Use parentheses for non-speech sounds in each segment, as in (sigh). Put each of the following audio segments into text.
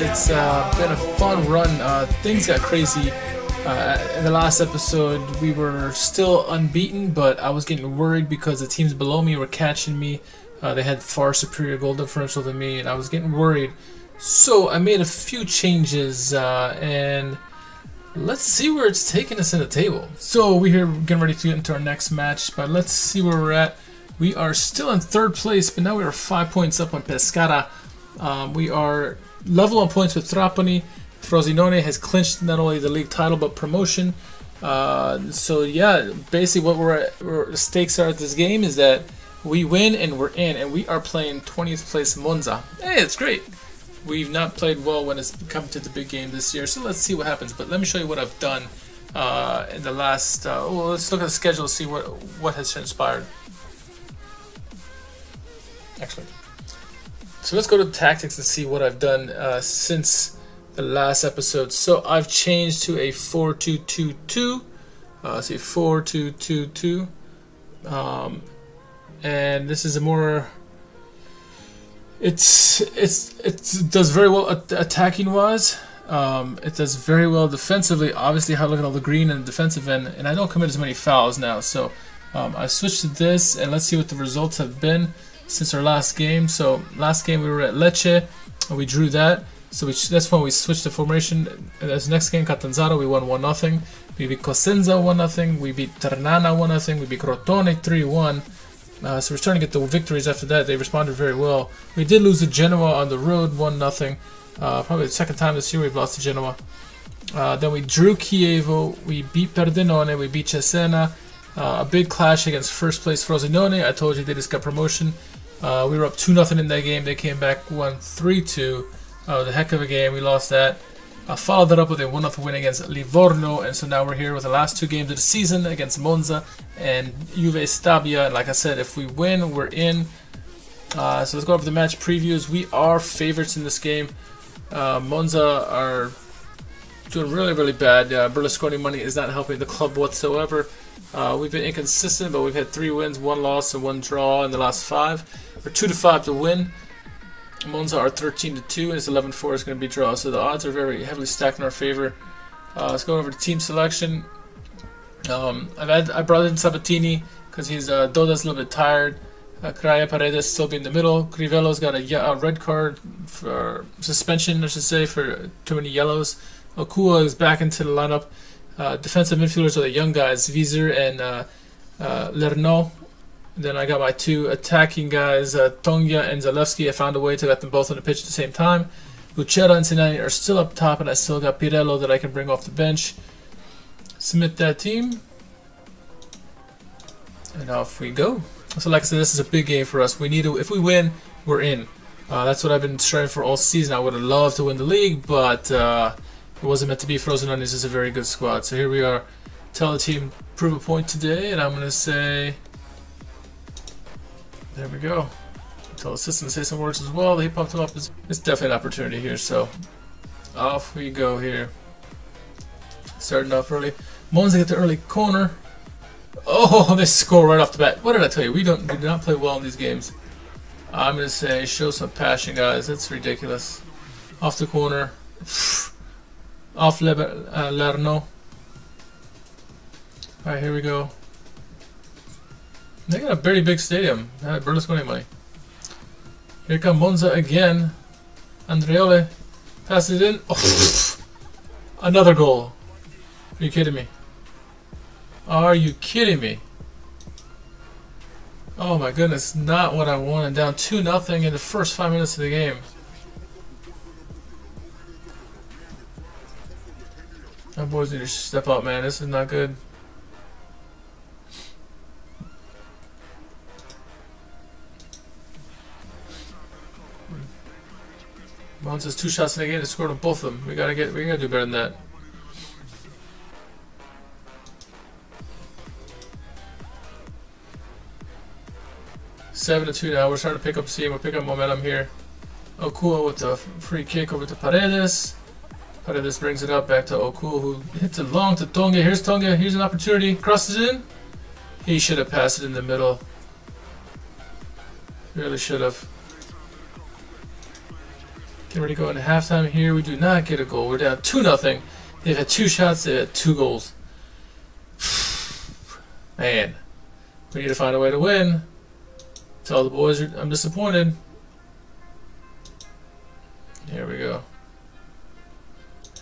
guys. It's uh, been a fun run. Uh, things got crazy. Uh, in the last episode, we were still unbeaten, but I was getting worried because the teams below me were catching me. Uh, they had far superior goal differential than me, and I was getting worried. So I made a few changes, uh, and let's see where it's taking us in the table. So we're here getting ready to get into our next match, but let's see where we're at. We are still in third place, but now we are five points up on Pescara. Um, we are level on points with Trapani. Frosinone has clinched not only the league title but promotion. Uh, so yeah, basically what we're, at, the stakes are at this game is that we win and we're in, and we are playing 20th place Monza. Hey, it's great. We've not played well when it's come to the big game this year, so let's see what happens. But let me show you what I've done uh, in the last. Uh, well, let's look at the schedule, see what what has transpired. Actually. So let's go to tactics and see what I've done uh, since the last episode. So I've changed to a 4-2-2-2. Uh, see 4-2-2-2. Um, and this is a more it's it's it does very well attacking wise um, it does very well defensively obviously I look at all the green and defensive end and I don't commit as many fouls now so um, I switched to this and let's see what the results have been since our last game. So last game we were at Lecce, and we drew that. So we, that's when we switched the formation. As next game, Catanzaro, we won 1 0. We beat Cosenza 1 0. We beat Ternana 1 0. We beat Crotone 3 1. Uh, so we're starting to get the victories after that. They responded very well. We did lose to Genoa on the road 1 0. Uh, probably the second time this year we've lost to Genoa. Uh, then we drew Chievo. We beat Pordenone. We beat Cesena. Uh, a big clash against first place Frosinone. I told you they just got promotion. Uh, we were up 2 nothing in that game. They came back 1 3 2. Uh, the heck of a game. We lost that. I followed that up with a 1 0 win against Livorno. And so now we're here with the last two games of the season against Monza and Juve Stabia. And like I said, if we win, we're in. Uh, so let's go over the match previews. We are favorites in this game. Uh, Monza are doing really, really bad. Uh, Berlusconi money is not helping the club whatsoever. Uh, we've been inconsistent, but we've had three wins, one loss, and one draw in the last five. We're two to five to win. Monza are 13 to two, and it's 11-4 is going to be draw. So the odds are very heavily stacked in our favor. Uh, let's go over to team selection. Um, I've had, I brought in Sabatini because he's uh, Doda's a little bit tired. Uh, Craya Paredes still be in the middle. Crivello's got a, a, red card for suspension, I should say, for too many yellows. Okua is back into the lineup. Uh, defensive midfielders are the young guys, Vizer and uh, uh, Lerno. Then I got my two attacking guys, uh, Tonga and Zalewski. I found a way to get them both on the pitch at the same time. Lucera and Sinani are still up top, and I still got Pirello that I can bring off the bench. Submit that team. And off we go. So like I said, this is a big game for us. We need to, if we win, we're in. Uh, that's what I've been striving for all season. I would have loved to win the league, but uh, it wasn't meant to be. Frosinone This is a very good squad. So here we are. Tell the team prove a point today, and I'm going to say... There we go. Tell the system to say some words as well. He popped them up. It's, it's definitely an opportunity here, so... Off we go here. Starting off early. Monza get the early corner. Oh, (laughs) they score right off the bat. What did I tell you? We don't we do not play well in these games. I'm to say show some passion, guys. That's ridiculous. Off the corner (sighs) off uh, Lerno. Alright, here we go. They got a very big stadium. Uh, Berlusconi money. Here come Monza again. Andreoli passes it in. Oh, (laughs) another goal. Are you kidding me? Are you kidding me? Oh my goodness, not what I wanted. Down 2 nothing in the first 5 minutes of the game. My boys need to step up, man. This is not good. Monza's two shots in the game to score on both of them. We gotta get we gotta do better than that. Seven to two now. We're starting to pick up steam. We're picking up momentum here. Cool with the free kick over to Paredes. Paredes brings it up back to Oku, who hits it long to Tonga. Here's Tonga. Here's an opportunity. Crosses in. He should have passed it in the middle. Really should have. Get ready to go into halftime here. We do not get a goal. We're down 2 nothing. They've had two shots, they had two goals. (sighs) Man, we need to find a way to win. Tell the boys I'm disappointed. Here we go.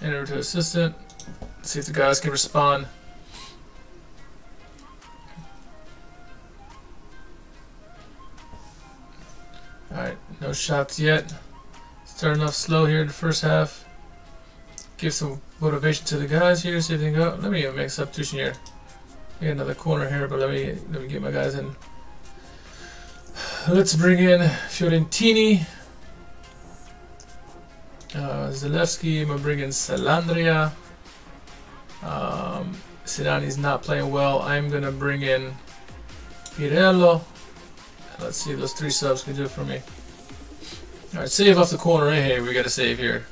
Enter to assistant. See if the guys can respond. Alright, no shots yet. Starting off slow here in the first half. Give some motivation to the guys here, see if they can go. Let me make a substitution here. I got another corner here, but let me let me get my guys in. Let's bring in Fiorentini. Uh, Zalewski, I'm gonna bring in Salandria. Um, Sinani's not playing well. I'm gonna bring in Pirello. Let's see those three subs can do it for me. Alright, save off the corner. Hey, hey, we gotta save here.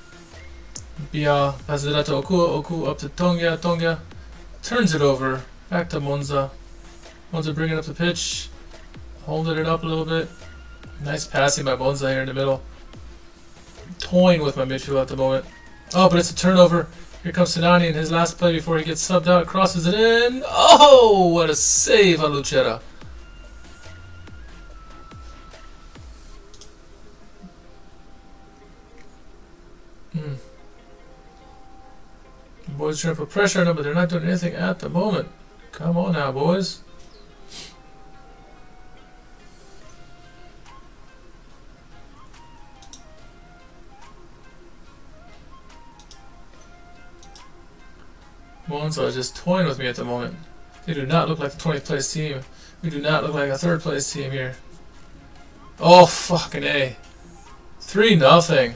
Bia passes it out to Oku. Oku up to Tonga. Tonga turns it over. Back to Monza. Monza bringing up the pitch. Holding it up a little bit. Nice passing by Monza here in the middle. Toying with my midfield at the moment. Oh, but it's a turnover. Here comes Sinani in his last play before he gets subbed out. Crosses it in. Oh, what a save on Lucetta. Boys trying to put pressure on them, but they're not doing anything at the moment. Come on now, boys. Monza is just toying with me at the moment. They do not look like the 20th place team. We do not look like a third place team here. Oh, fucking A. 3 nothing.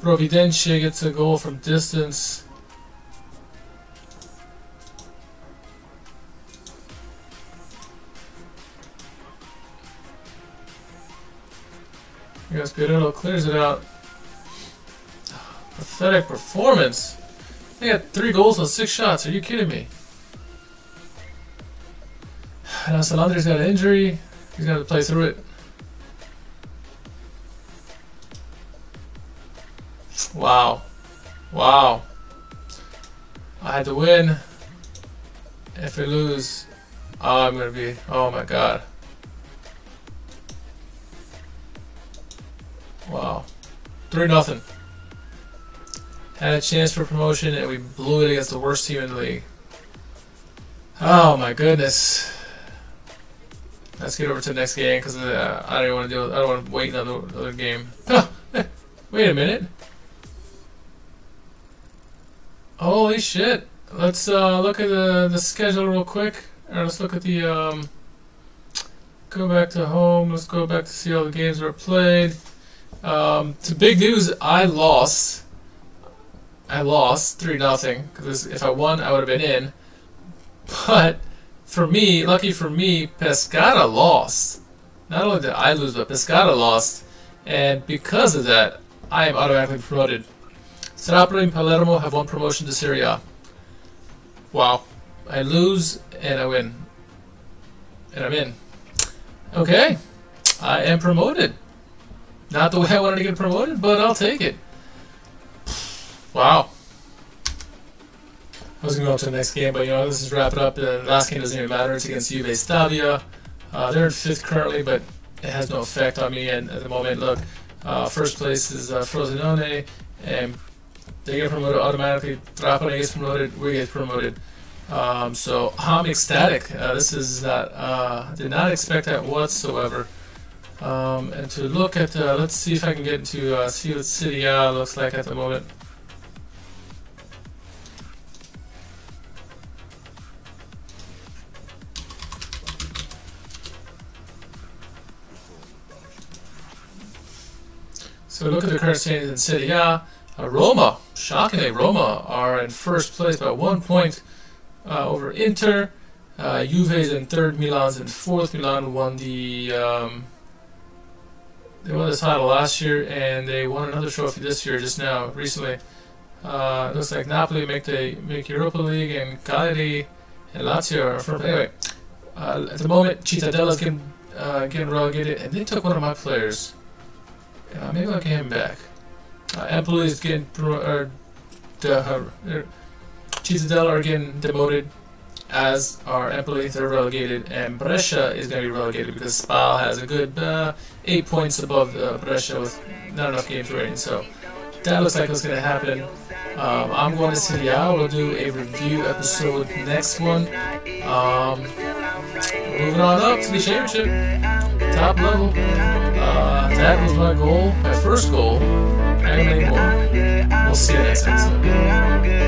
Providencia gets a goal from distance. Yes, Pirello clears it out. Pathetic performance. They got three goals on six shots. Are you kidding me? (sighs) Now Salandri's got an injury. He's got to play through it. Wow. Wow. I had to win. If we lose, oh, I'm going to be, oh my god. Wow. 3 nothing. Had a chance for promotion and we blew it against the worst team in the league. Oh my goodness. Let's get over to the next game because uh, I don't want to do. I don't want to wait another, another game. (laughs) wait a minute. Holy shit! Let's uh, look at the the schedule real quick. Or let's look at the um. Go back to home. Let's go back to see all the games that are played. Um, to big news, I lost. I lost three nothing because if I won, I would have been in. But for me, lucky for me, Pescara lost. Not only did I lose, but Pescara lost, and because of that, I am automatically promoted. Trapani and Palermo have won promotion to Serie A. Wow. I lose and I win. And I'm in. Okay. I am promoted. Not the way I wanted to get promoted, but I'll take it. Wow. I was going to go up to the next game, but you know, this is wrap it up. The last game doesn't even matter. It's against Juve Stabia. Uh, they're in fifth currently, but it has no effect on me and at the moment. Look, uh, first place is uh, Frosinone, and they get promoted automatically. Trapani gets promoted, we get promoted. Um, so I'm ecstatic. Uh, this is not, uh, did not expect that whatsoever. Um, and to look at, uh, let's see if I can get into uh, see what City uh, looks like at the moment. So look at the current standings in Serie A. Uh, Roma, shockingly, Roma are in first place by one point uh, over Inter. Uh, Juve is in third, Milan's in fourth. Milan won the um, they won the title last year, and they won another trophy this year, just now, recently. Uh, looks like Napoli make the make Europa League, and Cagliari and Lazio are first. Anyway, uh, at the moment, Cittadella's getting uh, getting relegated, and they took one of my players. Uh, maybe I'll get him back. uh, Empoli is getting or the uh, Cittadella are getting demoted, as our Empoli. They're relegated, and Brescia is going to be relegated because Spal has a good uh, eight points above uh, Brescia with not enough games remaining. So that looks like what's going to happen. Um, I'm going to Serie A. We'll do a review episode next one. Um, moving on up to the championship, top level. Uh, that was my goal, my first goal. I And many more. We'll see you next episode.